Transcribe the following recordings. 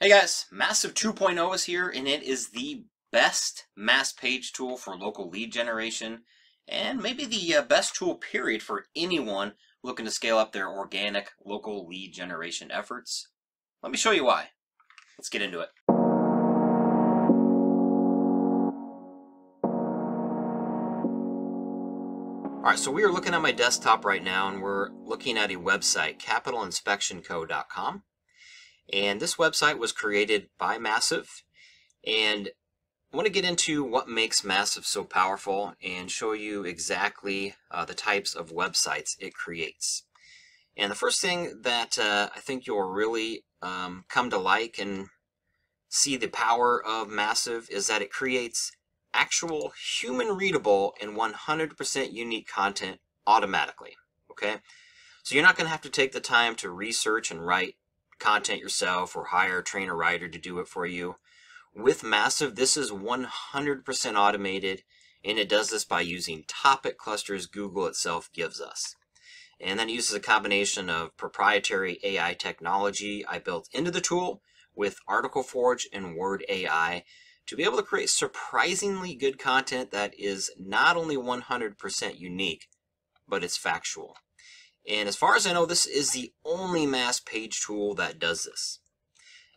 Hey guys, Massive 2.0 is here and it is the best mass page tool for local lead generation and maybe the uh, best tool period for anyone looking to scale up their organic local lead generation efforts. Let me show you why. Let's get into it. Alright, so we are looking at my desktop right now and we're looking at a website, capitalinspectionco.com. And this website was created by Massive. And I want to get into what makes Massive so powerful and show you exactly uh, the types of websites it creates. And the first thing that uh, I think you'll really um, come to like and see the power of Massive is that it creates actual human readable and 100% unique content automatically. Okay? So you're not going to have to take the time to research and write content yourself or hire a trainer writer to do it for you. With Massive, this is 100% automated and it does this by using topic clusters Google itself gives us. And then it uses a combination of proprietary AI technology I built into the tool with Article Forge and Word AI to be able to create surprisingly good content that is not only 100% unique, but it's factual. And as far as I know, this is the only mass page tool that does this.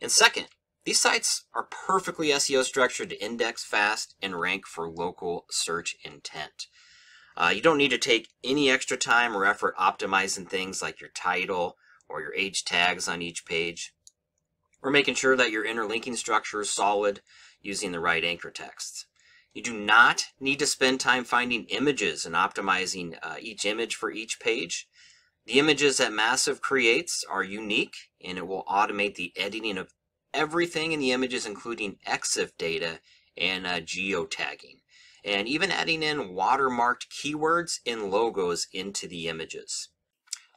And second, these sites are perfectly SEO structured to index fast and rank for local search intent. Uh, you don't need to take any extra time or effort optimizing things like your title or your H tags on each page. We're making sure that your interlinking structure is solid using the right anchor text. You do not need to spend time finding images and optimizing uh, each image for each page. The images that Massive creates are unique and it will automate the editing of everything in the images including EXIF data and uh, geotagging and even adding in watermarked keywords and logos into the images.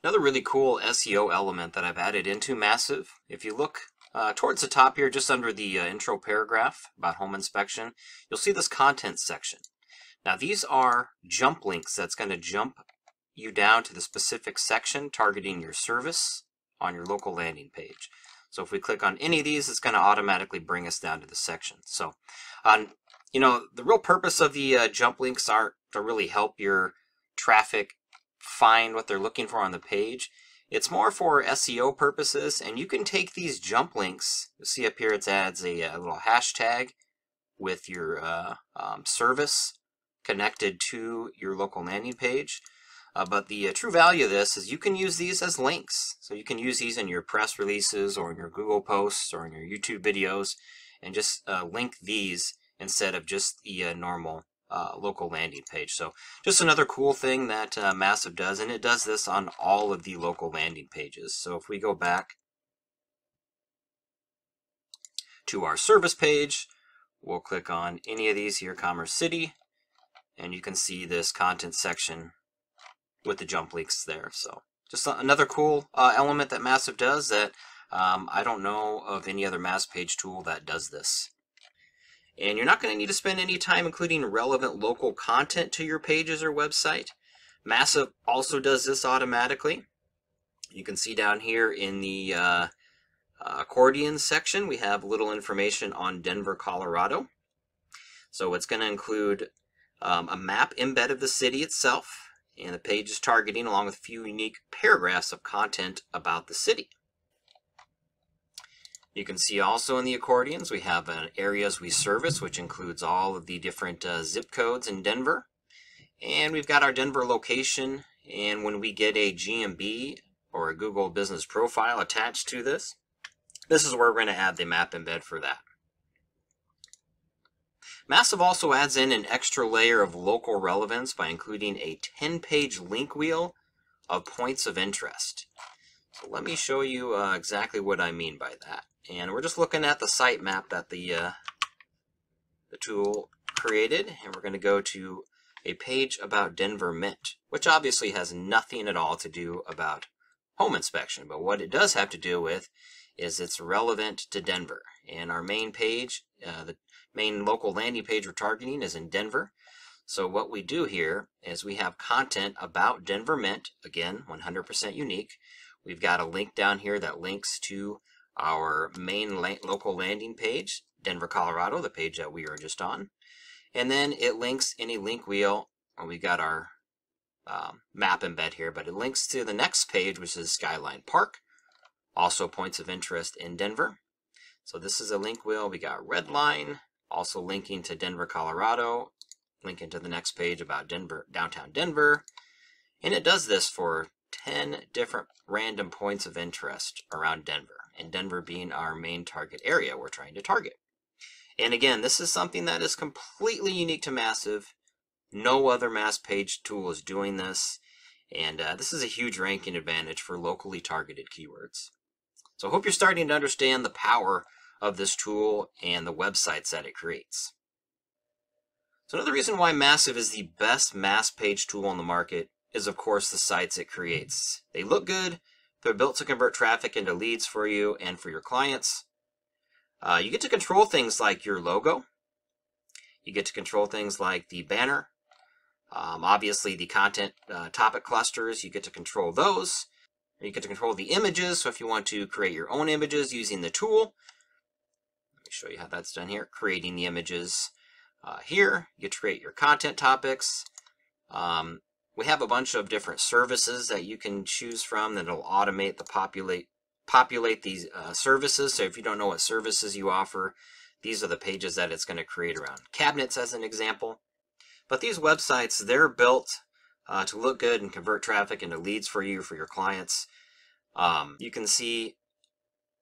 Another really cool SEO element that I've added into Massive, if you look uh, towards the top here, just under the uh, intro paragraph about home inspection, you'll see this content section. Now these are jump links that's going to jump you down to the specific section targeting your service on your local landing page. So if we click on any of these, it's going to automatically bring us down to the section. So, um, you know, the real purpose of the uh, jump links aren't to really help your traffic find what they're looking for on the page. It's more for SEO purposes, and you can take these jump links. You see up here it adds a, a little hashtag with your uh, um, service connected to your local landing page. Uh, but the uh, true value of this is you can use these as links. So you can use these in your press releases or in your Google posts or in your YouTube videos and just uh, link these instead of just the uh, normal uh, local landing page. So just another cool thing that uh, Massive does, and it does this on all of the local landing pages. So if we go back to our service page, we'll click on any of these here, Commerce City, and you can see this content section with the jump links there. So just another cool uh, element that Massive does that um, I don't know of any other mass page tool that does this. And you're not going to need to spend any time including relevant local content to your pages or website. Massive also does this automatically. You can see down here in the uh, accordion section, we have little information on Denver, Colorado. So it's going to include um, a map embed of the city itself, and the page is targeting along with a few unique paragraphs of content about the city. You can see also in the accordions we have an areas we service, which includes all of the different uh, zip codes in Denver. And we've got our Denver location, and when we get a GMB or a Google Business Profile attached to this, this is where we're going to add the map embed for that. Massive also adds in an extra layer of local relevance by including a 10-page link wheel of points of interest. So let me show you uh, exactly what I mean by that. And we're just looking at the sitemap that the, uh, the tool created. And we're going to go to a page about Denver Mint, which obviously has nothing at all to do about home inspection. But what it does have to do with is it's relevant to Denver. And our main page, uh, the main local landing page we're targeting is in Denver. So what we do here is we have content about Denver Mint, again, 100% unique. We've got a link down here that links to our main la local landing page, Denver, Colorado, the page that we were just on. And then it links any link wheel. And we got our um, map embed here, but it links to the next page, which is Skyline Park. Also points of interest in Denver. So this is a link wheel. We got red line, also linking to Denver, Colorado, linking to the next page about Denver, downtown Denver. And it does this for 10 different random points of interest around Denver, and Denver being our main target area we're trying to target. And again, this is something that is completely unique to Massive. No other mass page tool is doing this, and uh, this is a huge ranking advantage for locally targeted keywords. So I hope you're starting to understand the power of this tool and the websites that it creates. So another reason why Massive is the best mass page tool on the market is of course the sites it creates. They look good, they're built to convert traffic into leads for you and for your clients. Uh, you get to control things like your logo. You get to control things like the banner. Um, obviously the content uh, topic clusters, you get to control those. You get to control the images, so if you want to create your own images using the tool, let me show you how that's done here, creating the images uh, here. You get to create your content topics. Um, we have a bunch of different services that you can choose from that'll automate the populate populate these uh, services. So if you don't know what services you offer, these are the pages that it's going to create around cabinets as an example. But these websites, they're built uh, to look good and convert traffic into leads for you, for your clients. Um, you can see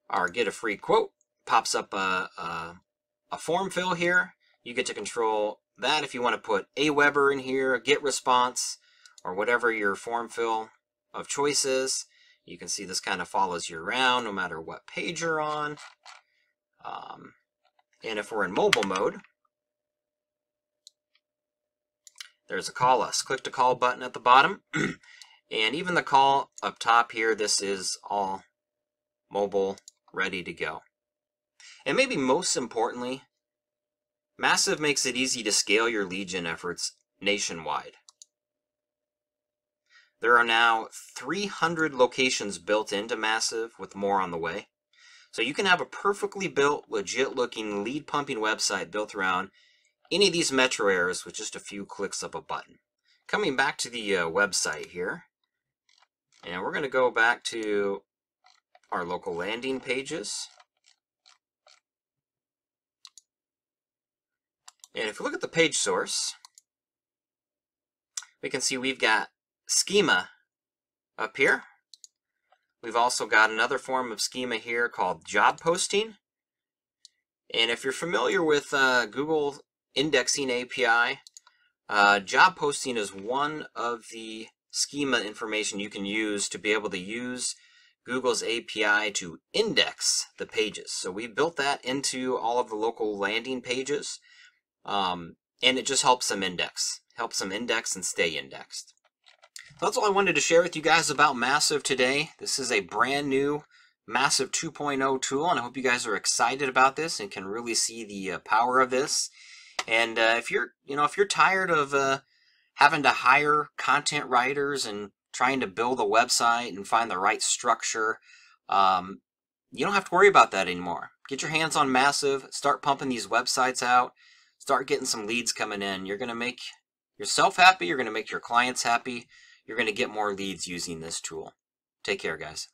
our get a free quote pops up a, a, a form fill here. You get to control that if you want to put Aweber in here, GetResponse, or whatever your form fill of choice is. You can see this kind of follows you around no matter what page you're on. Um, and if we're in mobile mode, there's a call us. Click the call button at the bottom. and even the call up top here, this is all mobile ready to go. And maybe most importantly, Massive makes it easy to scale your lead gen efforts nationwide. There are now 300 locations built into Massive with more on the way. So you can have a perfectly built, legit looking lead pumping website built around any of these metro areas with just a few clicks of a button. Coming back to the uh, website here, and we're going to go back to our local landing pages. And if we look at the page source, we can see we've got schema up here. We've also got another form of schema here called job posting. And if you're familiar with uh, Google Indexing API, uh, job posting is one of the schema information you can use to be able to use Google's API to index the pages. So we built that into all of the local landing pages, um, and it just helps them index, helps them index and stay indexed that's all I wanted to share with you guys about Massive today. This is a brand new Massive 2.0 tool, and I hope you guys are excited about this and can really see the uh, power of this. And uh, if you're, you know, if you're tired of uh, having to hire content writers and trying to build a website and find the right structure, um, you don't have to worry about that anymore. Get your hands on Massive, start pumping these websites out, start getting some leads coming in. You're going to make yourself happy, you're going to make your clients happy, you're going to get more leads using this tool. Take care, guys.